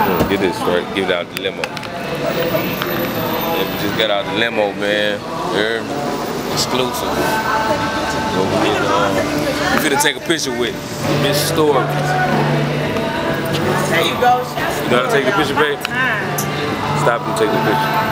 Mm, get this right. Get it out the limo. Yeah, we just got out the limo, man. Here, exclusive. Go get, uh, we finna take a picture with Miss Store. There you go. You gotta take a picture, babe? Stop and take a picture.